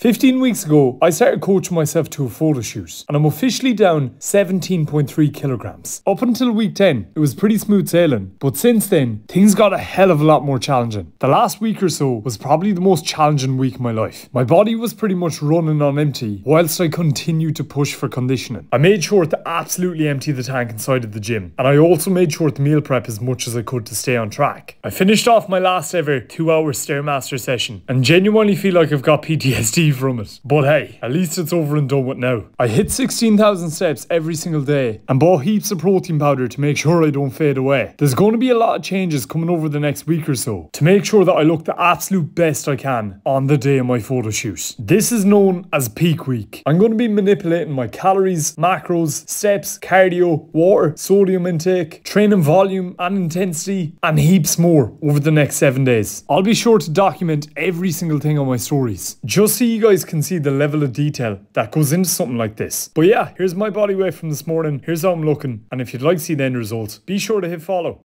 15 weeks ago, I started coaching myself to a photo shoot, and I'm officially down 17.3 kilograms. Up until week 10, it was pretty smooth sailing, but since then, things got a hell of a lot more challenging. The last week or so was probably the most challenging week of my life. My body was pretty much running on empty, whilst I continued to push for conditioning. I made sure to absolutely empty the tank inside of the gym, and I also made sure to meal prep as much as I could to stay on track. I finished off my last ever two hour Stairmaster session, and genuinely feel like I've got PTSD from it. But hey, at least it's over and done with now. I hit 16,000 steps every single day and bought heaps of protein powder to make sure I don't fade away. There's going to be a lot of changes coming over the next week or so to make sure that I look the absolute best I can on the day of my photo shoot. This is known as peak week. I'm going to be manipulating my calories, macros, steps, cardio, water, sodium intake, training volume and intensity, and heaps more over the next seven days. I'll be sure to document every single thing on my stories, just so you guys can see the level of detail that goes into something like this. But yeah, here's my body weight from this morning. Here's how I'm looking. And if you'd like to see the end results, be sure to hit follow.